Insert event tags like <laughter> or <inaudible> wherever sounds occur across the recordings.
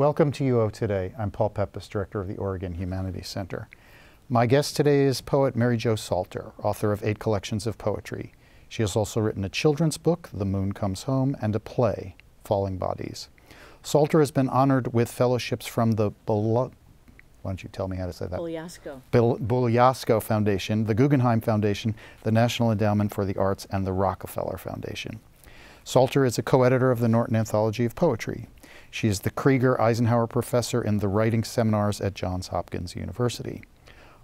Welcome to UO Today. I'm Paul Peppis, Director of the Oregon Humanities Center. My guest today is poet Mary Jo Salter, author of eight collections of poetry. She has also written a children's book, The Moon Comes Home, and a play, Falling Bodies. Salter has been honored with fellowships from the Bul- why don't you tell me how to say that? Bogliasco. Bogliasco Foundation, the Guggenheim Foundation, the National Endowment for the Arts, and the Rockefeller Foundation. Salter is a co-editor of the Norton Anthology of Poetry. She is the Krieger Eisenhower Professor in the Writing Seminars at Johns Hopkins University.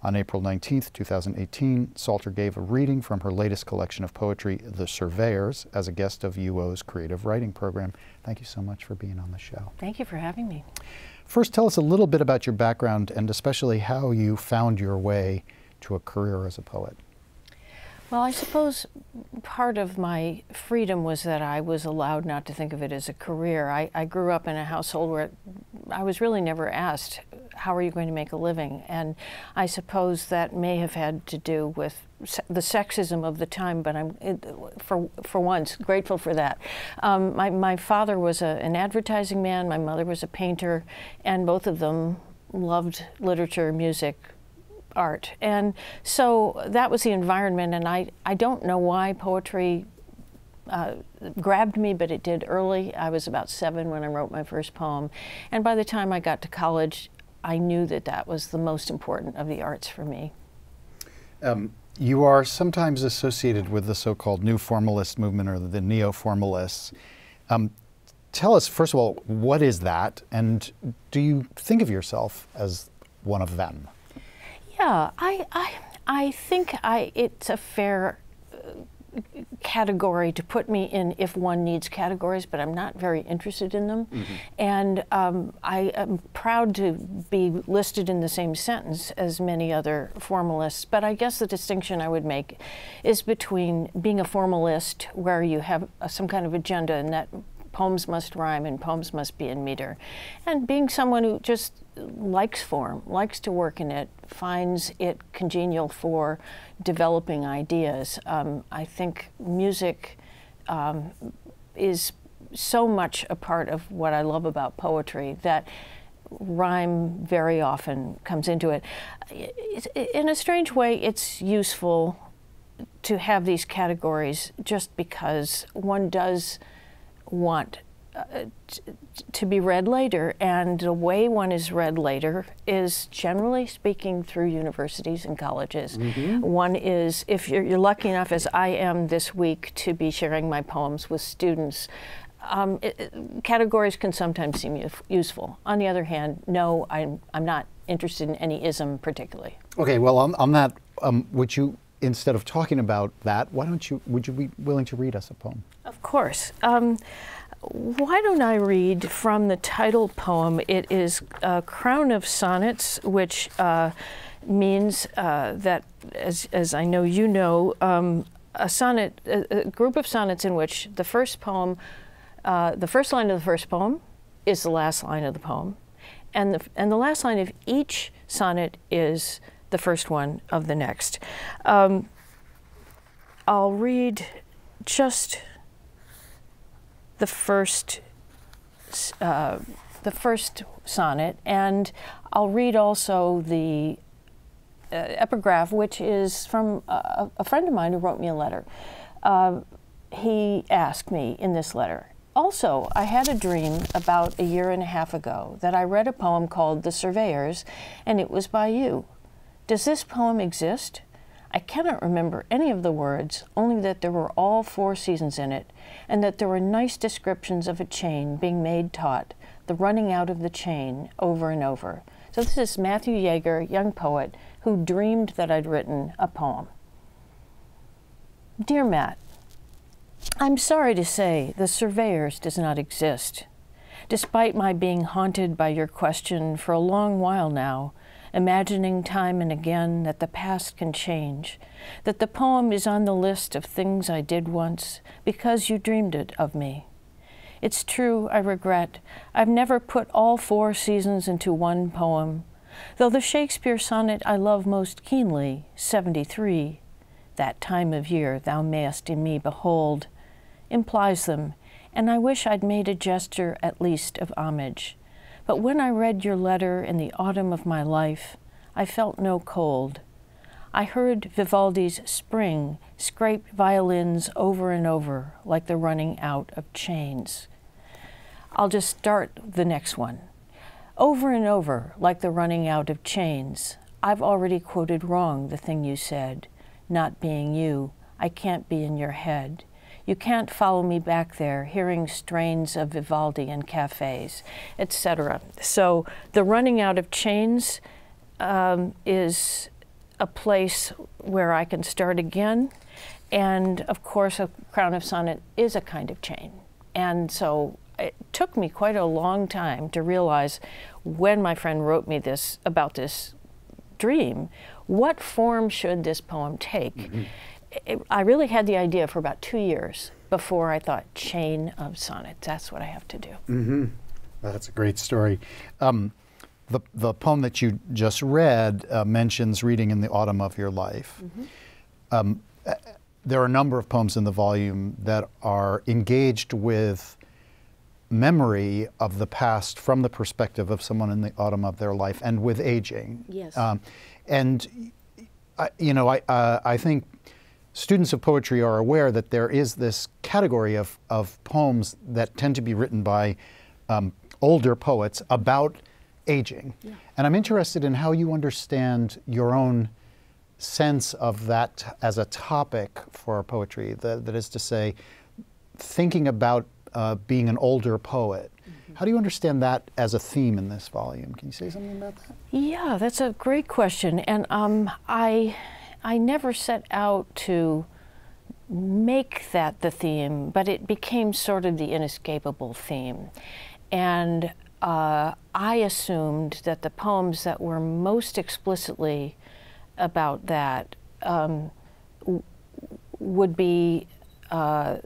On April 19, 2018, Salter gave a reading from her latest collection of poetry, The Surveyors, as a guest of UO's Creative Writing Program. Thank you so much for being on the show. Thank you for having me. First, tell us a little bit about your background and especially how you found your way to a career as a poet. Well, I suppose part of my freedom was that I was allowed not to think of it as a career. I, I, grew up in a household where I was really never asked, How are you going to make a living? And I suppose that may have had to do with the sexism of the time, but I'm, for, for once, grateful for that. Um, my, my father was a, an advertising man, my mother was a painter, and both of them loved literature, music, art. And so that was the environment, and I, I don't know why poetry uh, grabbed me, but it did early. I was about seven when I wrote my first poem. And by the time I got to college, I knew that that was the most important of the arts for me. Um, you are sometimes associated with the so called New Formalist movement or the Neo Formalists. Um, tell us, first of all, what is that? And do you think of yourself as one of them? Yeah, I, I, I think I, it's a fair uh, category to put me in if one needs categories, but I'm not very interested in them. Mm-hmm. And um, I am proud to be listed in the same sentence as many other formalists. But I guess the distinction I would make is between being a formalist, where you have uh, some kind of agenda and that poems must rhyme and poems must be in meter. And being someone who just likes form, likes to work in it, finds it congenial for developing ideas. Um, I think music um, is so much a part of what I love about poetry that rhyme very often comes into it. In a strange way, it's useful to have these categories just because one does want uh, to be read later, and the way one is read later is generally speaking through universities and colleges. Mm-hmm. One is, if you're, you're, lucky enough, as I am this week, to be sharing my poems with students. Um, it, it, categories can sometimes seem useful. On the other hand, no, I'm, I'm not interested in any ism particularly. Okay, well, on, on that, um, would you, instead of talking about that, why don't you, would you be willing to read us a poem? Of course. Um, why don't I read from the title poem? It is a Crown of Sonnets, which uh, means uh, that, as, as I know you know, um, a sonnet, a, a, group of sonnets in which the first poem, uh, the first line of the first poem is the last line of the poem, and the, and the last line of each sonnet is the first one of the next. Um, I'll read just the first uh, the first sonnet, and I'll read also the uh, epigraph, which is from a, a, friend of mine who wrote me a letter. Uh, he asked me in this letter. Also, I had a dream about a year and a half ago that I read a poem called The Surveyors, and it was by you. Does this poem exist? I cannot remember any of the words, only that there were all four seasons in it, and that there were nice descriptions of a chain being made taut, the running out of the chain over and over. So this is Matthew Yeager, young poet, who dreamed that I'd written a poem. Dear Matt, I'm sorry to say the Surveyors does not exist. Despite my being haunted by your question for a long while now, imagining time and again that the past can change, that the poem is on the list of things I did once because you dreamed it of me. It's true, I regret, I've never put all four seasons into one poem, though the Shakespeare sonnet I love most keenly, 73, that time of year thou mayest in me behold, implies them, and I wish I'd made a gesture at least of homage But when I read your letter in the autumn of my life, I felt no cold. I heard Vivaldi's Spring scrape violins over and over like the running out of chains. I'll just start the next one. Over and over, like the running out of chains. I've already quoted wrong the thing you said. Not being you, I can't be in your head. You can't follow me back there, hearing strains of Vivaldi in cafes, etc. So the running out of chains um, is a place where I can start again. And of course, a crown of sonnet is a kind of chain. And so it took me quite a long time to realize when my friend wrote me this about this dream, what form should this poem take? Mm-hmm. It, I really had the idea for about two years before I thought chain of sonnets. That's what I have to do. Mm-hmm. That's a great story. Um, the, the poem that you just read uh, mentions reading in the autumn of your life. Mm-hmm. Um, there are a number of poems in the volume that are engaged with memory of the past from the perspective of someone in the autumn of their life and with aging. Yes. Um, and, I, you know, I, uh, I think students of poetry are aware that there is this category of, of poems that tend to be written by um, older poets about aging. Yeah. And I'm interested in how you understand your own sense of that as a topic for poetry. That, that is to say, thinking about uh, being an older poet. Mm-hmm. How do you understand that as a theme in this volume? Can you say something about that? Yeah, that's a great question. And um, I, I never set out to make that the theme, but it became sort of the inescapable theme. And uh, I assumed that the poems that were most explicitly about that um, would be uh,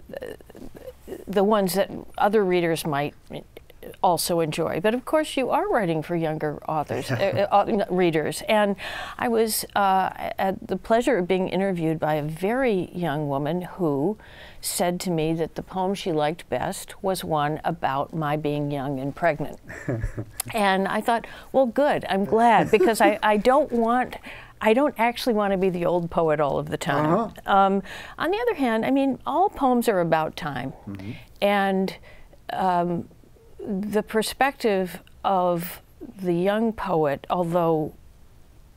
the ones that other readers might also enjoy. But of course, you are writing for younger authors, uh, uh, readers. And I was uh, at the pleasure of being interviewed by a very young woman who said to me that the poem she liked best was one about my being young and pregnant. <laughs> and I thought, well, good, I'm glad, because I, I don't want. I don't actually want to be the old poet all of the time. Uh-huh. Um, on the other hand, I mean, all poems are about time. Mm-hmm. And um, the perspective of the young poet, although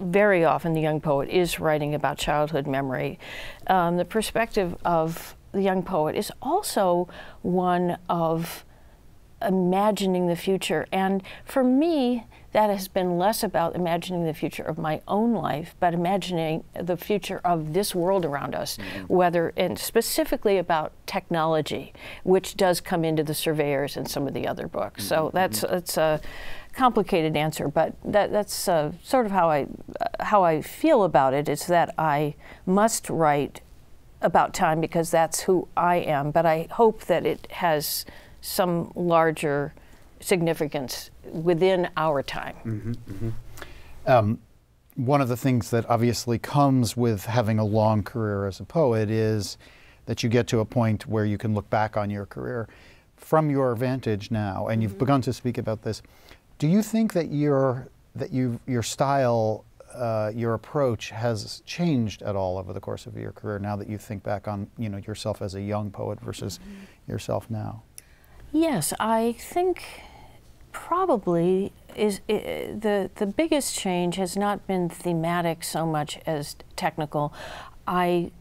very often the young poet is writing about childhood memory, um, the perspective of the young poet is also one of imagining the future. And for me, that has been less about imagining the future of my own life, but imagining the future of this world around us, mm-hmm. whether, and specifically about technology, which does come into the surveyors and some of the other books. Mm-hmm. So that's, that's a complicated answer, but that, that's uh, sort of how I, uh, how I feel about it is that I must write about time because that's who I am, but I hope that it has some larger significance within our time. Mm-hmm, mm-hmm. Um, one of the things that obviously comes with having a long career as a poet is that you get to a point where you can look back on your career from your vantage now, and mm-hmm. you've begun to speak about this. Do you think that your that you your style, uh, your approach has changed at all over the course of your career now that you think back on you know yourself as a young poet versus mm-hmm. yourself now? Yes, I think probably is the the biggest change has not been thematic so much as technical. I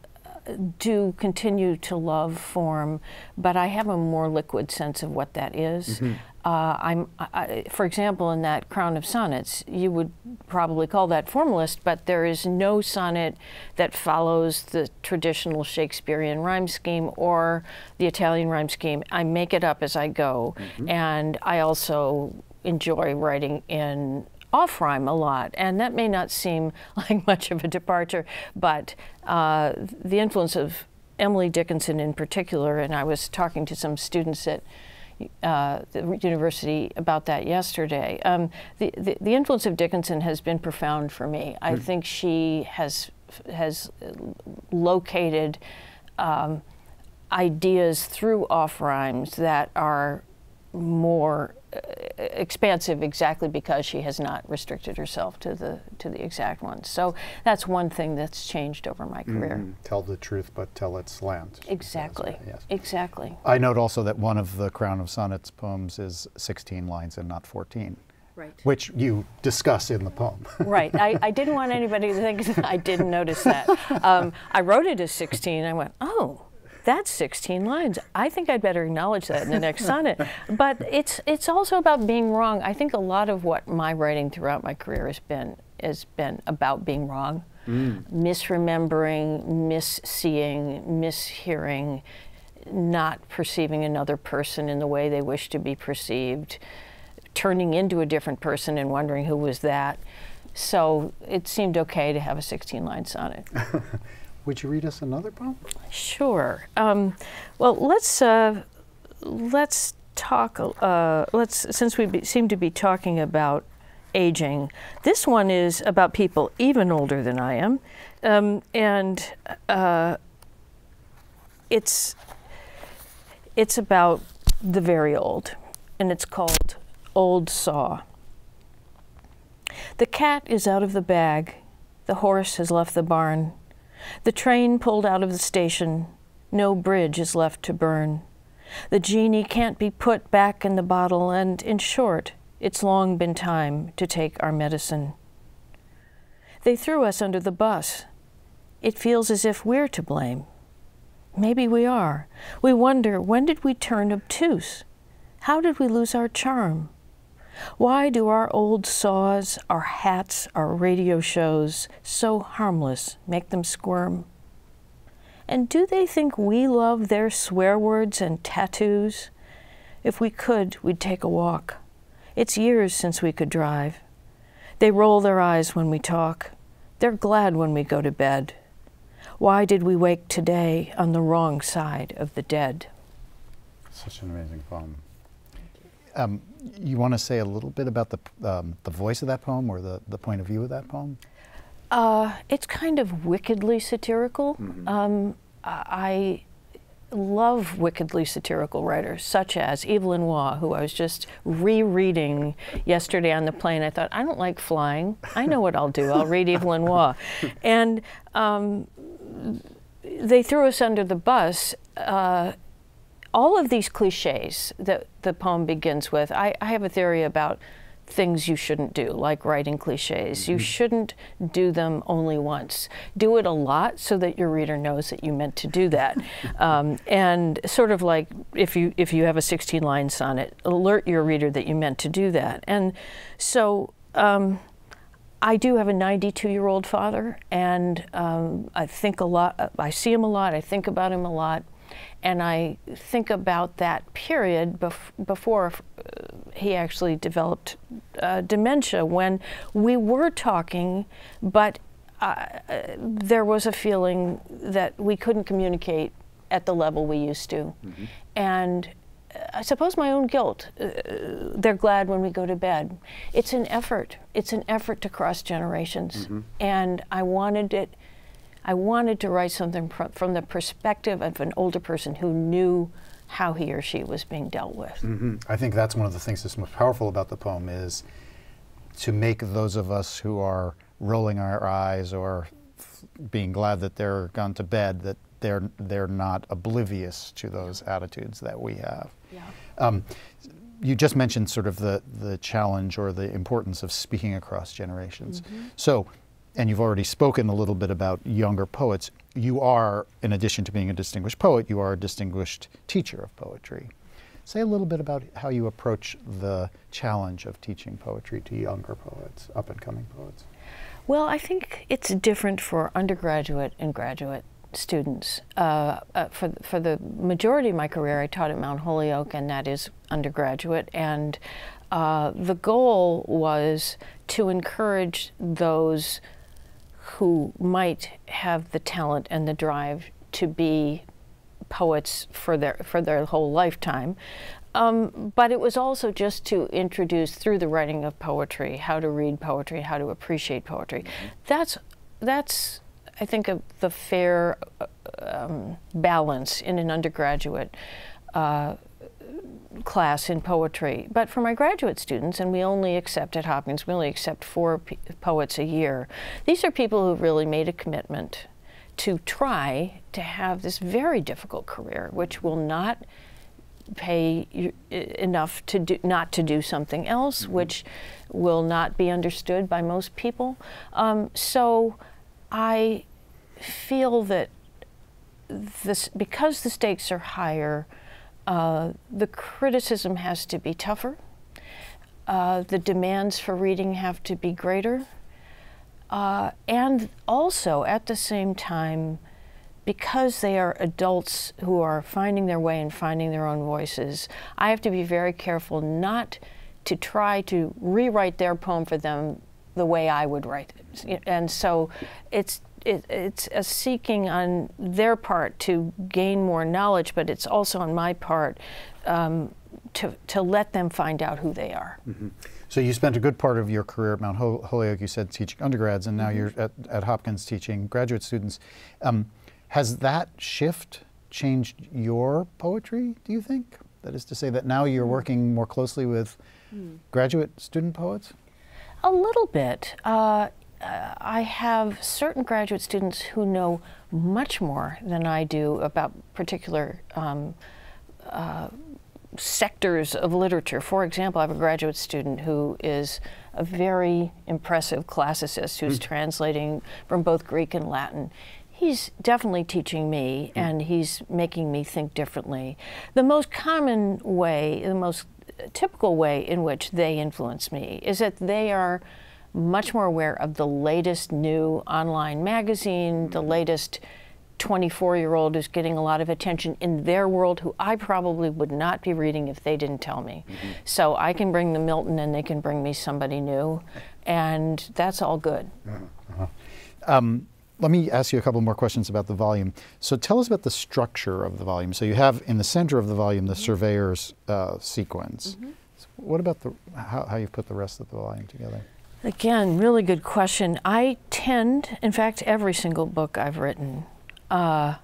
uh, do continue to love form, but I have a more liquid sense of what that is. Mm-hmm. Uh, I'm, I, for example, in that Crown of Sonnets, you would probably call that formalist, but there is no sonnet that follows the traditional Shakespearean rhyme scheme or the Italian rhyme scheme. I make it up as I go, mm-hmm. and I also enjoy writing in off rhyme a lot, and that may not seem <laughs> like much of a departure, but uh, the influence of Emily Dickinson in particular, and I was talking to some students at uh, the university about that yesterday. Um, the, the, the, influence of Dickinson has been profound for me. I mm. think she has has located um, ideas through off rhymes that are more expansive exactly because she has not restricted herself to the to the exact ones. So that's one thing that's changed over my career. Mm, tell the truth, but tell it slant. Exactly. Yes. Exactly. I note also that one of the Crown of Sonnets poems is 16 lines and not 14. Right. Which you discuss in the poem. <laughs> right. I, I, didn't want anybody to think that I didn't notice that. Um, I wrote it as 16. I went, oh, that's 16 lines. I think I'd better acknowledge that in the next sonnet. But it's it's also about being wrong. I think a lot of what my writing throughout my career has been has been about being wrong, mm. misremembering, misseeing, mishearing, not perceiving another person in the way they wish to be perceived, turning into a different person and wondering who was that. So it seemed okay to have a 16 line sonnet. <laughs> Would you read us another poem? Sure. Um, well, let's uh, let's talk. Uh, let's since we be, seem to be talking about aging. This one is about people even older than I am, um, and uh, it's it's about the very old, and it's called Old Saw. The cat is out of the bag. The horse has left the barn. The train pulled out of the station. No bridge is left to burn. The genie can't be put back in the bottle, and in short, it's long been time to take our medicine. They threw us under the bus. It feels as if we're to blame. Maybe we are. We wonder when did we turn obtuse? How did we lose our charm? Why do our old saws, our hats, our radio shows, so harmless, make them squirm? And do they think we love their swear words and tattoos? If we could, we'd take a walk. It's years since we could drive. They roll their eyes when we talk. They're glad when we go to bed. Why did we wake today on the wrong side of the dead? Such an amazing poem. You want to say a little bit about the, um, the voice of that poem or the, the point of view of that poem? Uh, it's kind of wickedly satirical. Mm -hmm. um, I love wickedly satirical writers, such as Evelyn Waugh, who I was just rereading yesterday on the plane. I thought, I don't like flying. I know what I'll do. I'll read Evelyn <laughs> Waugh. And um, they threw us under the bus. Uh, all of these cliches that the poem begins with, I, I, have a theory about things you shouldn't do, like writing cliches. Mm -hmm. You mm-hmm. shouldn't do them only once. Do it a lot so that your reader knows that you meant to do that. <laughs> um, and sort of like if you if you have a 16 line sonnet, alert your reader that you meant to do that. And so. Um, I do have a 92 year old father, and um, I think a lot, I see him a lot, I think about him a lot and I think about that period bef before uh, he actually developed uh, dementia when we were talking, but uh, there was a feeling that we couldn't communicate at the level we used to. Mm -hmm. And uh, I suppose my own guilt. Uh, they're glad when we go to bed. It's an effort. It's an effort to cross generations. Mm -hmm. And I wanted it I wanted to write something pr from the perspective of an older person who knew how he or she was being dealt with. Mm -hmm. I think that's one of the things that's most powerful about the poem is to make those of us who are rolling our eyes or being glad that they're gone to bed that they're they're not oblivious to those attitudes that we have. Yeah. Um, you just mentioned sort of the the challenge or the importance of speaking across generations. Mm -hmm. So and you've already spoken a little bit about younger poets, you are, in addition to being a distinguished poet, you are a distinguished teacher of poetry. Say a little bit about how you approach the challenge of teaching poetry to younger poets, up and coming poets. Well, I think it's different for undergraduate and graduate students. Uh, uh, for, for the majority of my career, I taught at Mount Holyoke, and that is undergraduate. And uh, the goal was to encourage those who might have the talent and the drive to be poets for their for their whole lifetime. Um, but it was also just to introduce through the writing of poetry how to read poetry, how to appreciate poetry. Mm -hmm. That's that's I think a, the fair um, balance in an undergraduate uh, class in poetry. But for my graduate students, and we only accept at Hopkins, we only accept four poets a year, these are people who really made a commitment to try to have this very difficult career, which will not pay enough to do not to do something else, mm -hmm. which will not be understood by most people. Um, so I feel that this because the stakes are higher, uh, the criticism has to be tougher. Uh, the demands for reading have to be greater. Uh, and also, at the same time, because they are adults who are finding their way and finding their own voices, I have to be very careful not to try to rewrite their poem for them the way I would write it. And so it's it, it's a seeking on their part to gain more knowledge, but it's also on my part um, to, to let them find out who they are. Mm -hmm. So you spent a good part of your career at Mount Holyoke, you said, teaching undergrads, and now mm -hmm. you're at, at Hopkins teaching graduate students. Um, has that shift changed your poetry, do you think? That is to say that now you're mm. working more closely with mm. graduate student poets? A little bit. Uh, I have certain graduate students who know much more than I do about particular um, uh, sectors of literature. For example, I have a graduate student who is a very impressive classicist who's mm. translating from both Greek and Latin. He's definitely teaching me mm. and he's making me think differently. The most common way, the most typical way in which they influence me is that they are much more aware of the latest new online magazine, the mm-hmm. latest 24 year old who's getting a lot of attention in their world who I probably would not be reading if they didn't tell me. Mm -hmm. So I can bring the Milton and they can bring me somebody new, and that's all good. Uh -huh. um, let me ask you a couple more questions about the volume. So tell us about the structure of the volume. So you have in the center of the volume the mm -hmm. surveyor's uh, sequence. Mm -hmm. so what about the how, how you put the rest of the volume together? Again, really good question. I tend, in fact, every single book I've written, uh,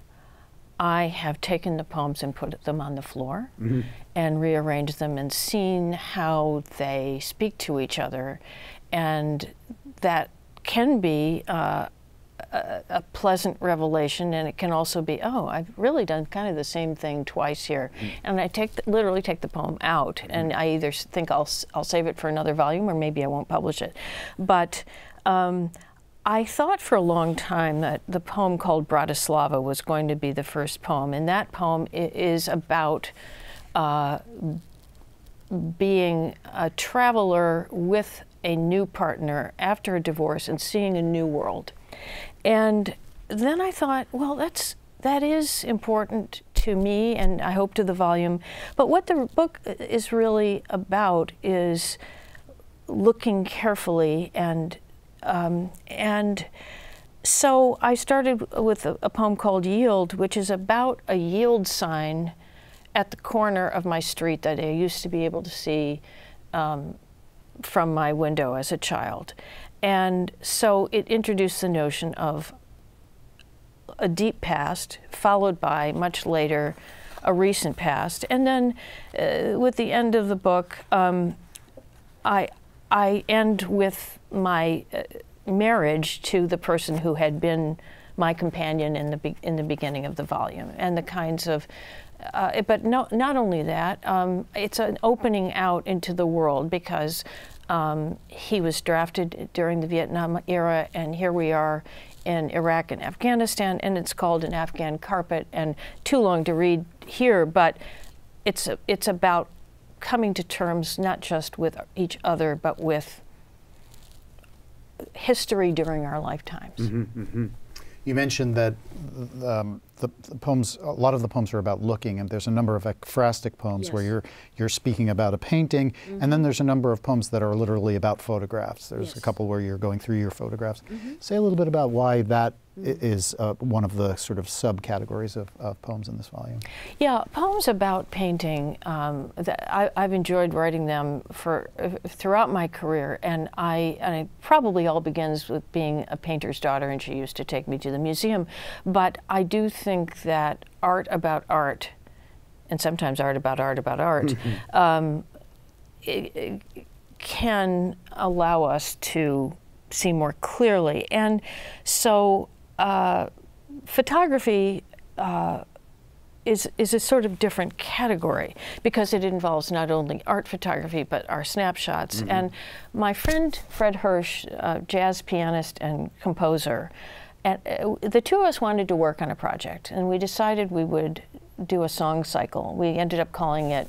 I have taken the poems and put them on the floor mm -hmm. and rearranged them and seen how they speak to each other. And that can be uh, a, a, pleasant revelation, and it can also be, oh, I've really done kind of the same thing twice here. Mm. And I take the, literally take the poem out, mm and I either think I'll I'll save it for another volume, or maybe I won't publish it. But um, I thought for a long time that the poem called Bratislava was going to be the first poem, and that poem is about uh, being a traveler with a new partner after a divorce and seeing a new world. And then I thought, well, that's that is important to me and I hope to the volume. But what the book is really about is looking carefully and um, and so I started with a, a, poem called Yield, which is about a yield sign at the corner of my street that I used to be able to see um, from my window as a child. And so it introduced the notion of a deep past, followed by much later a recent past. And then uh, with the end of the book, um, I, I end with my uh, marriage to the person who had been my companion in the, in the beginning of the volume and the kinds of uh, but no, not only that, um, it's an opening out into the world because um, he was drafted during the Vietnam era, and here we are in Iraq and Afghanistan, and it's called an Afghan carpet, and too long to read here, but it's, a, it's about coming to terms not just with each other, but with history during our lifetimes. Mm -hmm, mm -hmm. You mentioned that um, the, the, poems, a lot of the poems are about looking, and there's a number of ekphrastic poems yes. where you're you're speaking about a painting, mm -hmm. and then mm-hmm. there's a number of poems that are literally about photographs. There's yes. a couple where you're going through your photographs. Mm -hmm. Say a little bit about why that is uh, one of the sort of subcategories of, of poems in this volume. Yeah, poems about painting. Um, I, have enjoyed writing them for uh, throughout my career, and I and it probably all begins with being a painter's daughter, and she used to take me to the museum. But I do think that art about art and sometimes art about art about art, <laughs> um, it, it can allow us to see more clearly. And so, uh, photography. Uh, is, is a sort of different category because it involves not only art photography but our snapshots. Mm-hmm. And my friend Fred Hersch, uh, jazz pianist and composer, and uh, the two of us wanted to work on a project, and we decided we would do a song cycle. We ended up calling it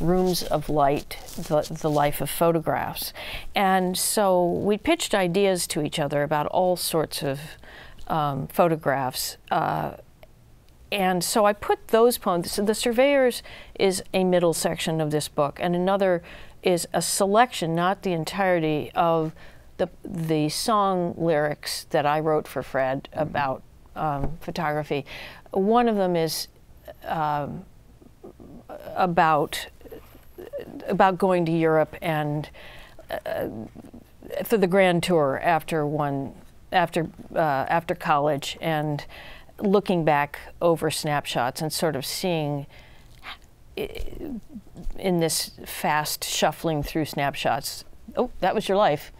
Rooms of Light, the, the Life of Photographs. And so we pitched ideas to each other about all sorts of um, photographs. Uh, and so I put those poems. So the Surveyors is a middle section of this book, and another is a selection, not the entirety, of the the song lyrics that I wrote for Fred about um, photography. One of them is um, about about going to Europe and uh, for the grand tour after one after uh, after college and looking back over snapshots and sort of seeing in this fast shuffling through snapshots oh that was your life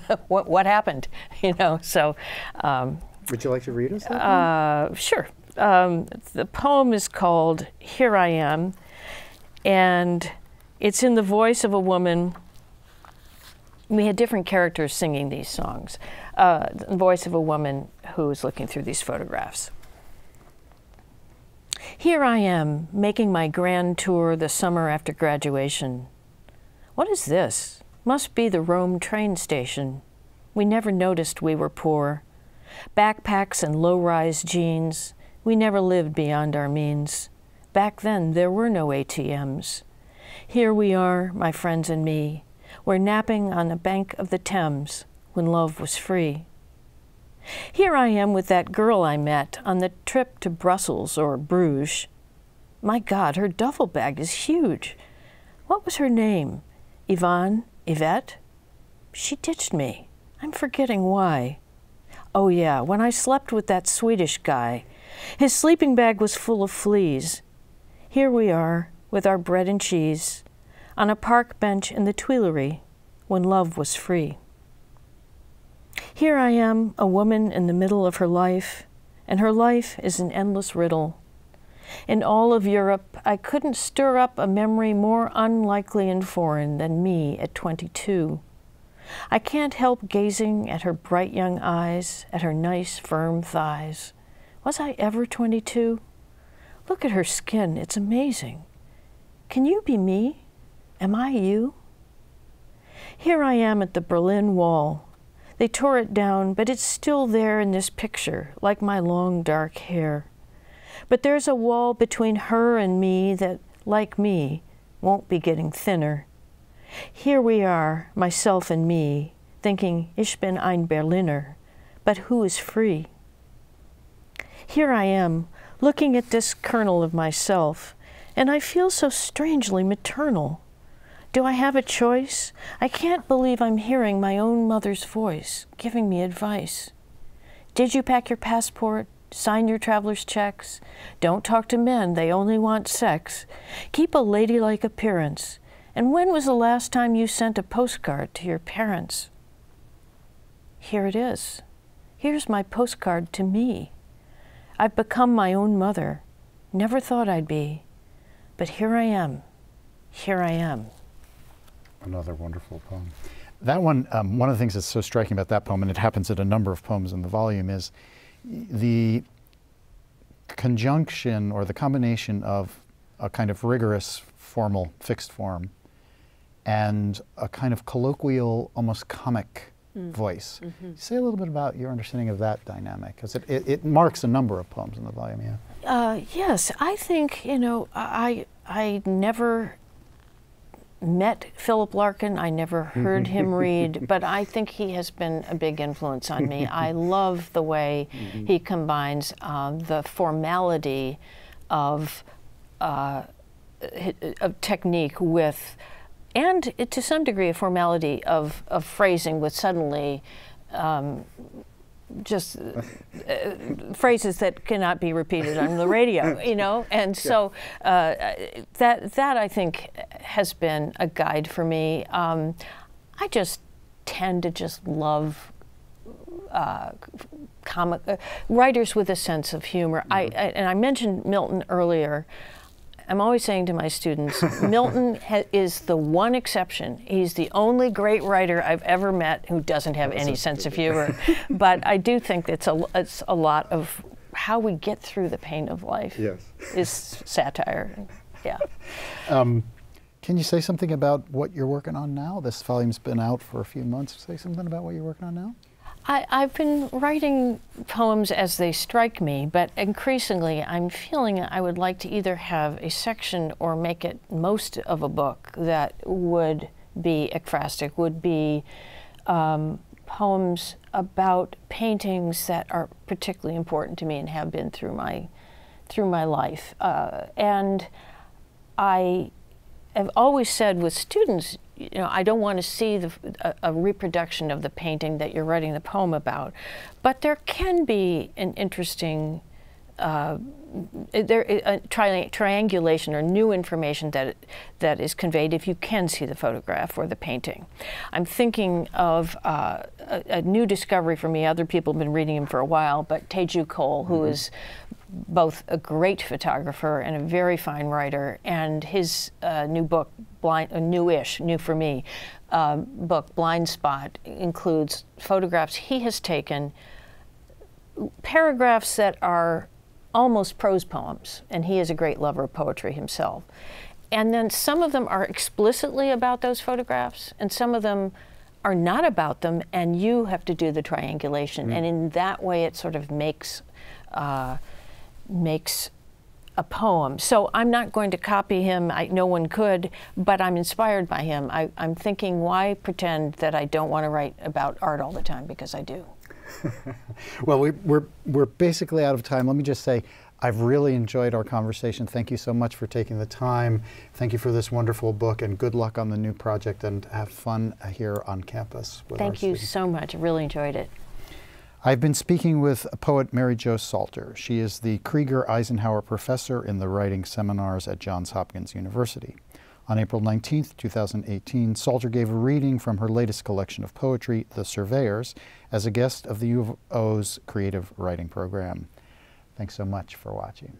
<laughs> what what happened <laughs> you know so um, would you like to read us that uh, sure um, the poem is called here i am and it's in the voice of a woman we had different characters singing these songs uh, the voice of a woman who is looking through these photographs here I am, making my grand tour the summer after graduation. What is this? Must be the Rome train station. We never noticed we were poor. Backpacks and low rise jeans. We never lived beyond our means. Back then, there were no ATMs. Here we are, my friends and me. We're napping on the bank of the Thames when love was free. Here I am with that girl I met on the trip to Brussels or Bruges. My God, her duffel bag is huge. What was her name? Yvonne? Yvette? She ditched me. I'm forgetting why. Oh, yeah, when I slept with that Swedish guy. His sleeping bag was full of fleas. Here we are, with our bread and cheese, on a park bench in the Tuileries, when love was free. Here I am, a woman in the middle of her life, and her life is an endless riddle. In all of Europe, I couldn't stir up a memory more unlikely and foreign than me at 22. I can't help gazing at her bright young eyes, at her nice, firm thighs. Was I ever 22? Look at her skin, it's amazing. Can you be me? Am I you? Here I am at the Berlin Wall, they tore it down, but it's still there in this picture, like my long dark hair. But there's a wall between her and me that, like me, won't be getting thinner. Here we are, myself and me, thinking, Ich bin ein Berliner, but who is free? Here I am, looking at this kernel of myself, and I feel so strangely maternal. Do I have a choice? I can't believe I'm hearing my own mother's voice giving me advice. Did you pack your passport? Sign your traveler's checks? Don't talk to men, they only want sex. Keep a ladylike appearance. And when was the last time you sent a postcard to your parents? Here it is. Here's my postcard to me. I've become my own mother. Never thought I'd be. But here I am. Here I am another wonderful poem. That one, um, one of the things that's so striking about that poem, and it happens at a number of poems in the volume, is the conjunction or the combination of a kind of rigorous, formal, fixed form and a kind of colloquial, almost comic mm. voice. Mm-hmm. Say a little bit about your understanding of that dynamic, because it, it, it, marks a number of poems in the volume, yeah. Uh, yes, I think, you know, I, I never met Philip Larkin. I never heard him <laughs> read, but I think he has been a big influence on me. I <laughs> love the way mm-hmm. he combines uh, the formality of, uh, of technique with, and to some degree, a formality of, of phrasing with suddenly um, just uh, phrases that cannot be repeated on the radio, <laughs> you know. And so uh, that that I think has been a guide for me. Um, I just tend to just love uh, comic uh, writers with a sense of humor. Mm-hmm. I, I, and I mentioned Milton earlier. I'm always saying to my students, <laughs> Milton ha- is the one exception. He's the only great writer I've ever met who doesn't have any sense of humor. <laughs> but I do think it's a it's a lot of how we get through the pain of life. Yes. is satire. Yeah. <laughs> Um, can you say something about what you're working on now? This volume's been out for a few months. Say something about what you're working on now. I, have been writing poems as they strike me, but increasingly I'm feeling I would like to either have a section or make it most of a book that would be ekphrastic, would be um, poems about paintings that are particularly important to me and have been through my through my life. Uh, and I have always said with students, you know, I don't want to see the, a, a, reproduction of the painting that you're writing the poem about, but there can be an interesting uh, there a tri triangulation or new information that that is conveyed if you can see the photograph or the painting. I'm thinking of uh, a, a, new discovery for me. Other people have been reading him for a while, but Teju Cole, who mm -hmm. is both a great photographer and a very fine writer, and his uh, new book, Blind, uh, newish, new for me, uh, book Blind Spot includes photographs he has taken, paragraphs that are almost prose poems, and he is a great lover of poetry himself. And then some of them are explicitly about those photographs, and some of them are not about them, and you have to do the triangulation. Mm. And in that way, it sort of makes uh, makes a poem. So I'm not going to copy him. I, no one could, but I'm inspired by him. I, am thinking, why pretend that I don't want to write about art all the time? Because I do. <laughs> well, we, we're, we're basically out of time. Let me just say, I've really enjoyed our conversation. Thank you so much for taking the time. Thank you for this wonderful book, and good luck on the new project, and have fun here on campus. Thank you students. so much. I really enjoyed it. I've been speaking with poet Mary Jo Salter. She is the Krieger Eisenhower Professor in the Writing Seminars at Johns Hopkins University. On April 19, 2018, Salter gave a reading from her latest collection of poetry, The Surveyors, as a guest of the U of O's Creative Writing Program. Thanks so much for watching.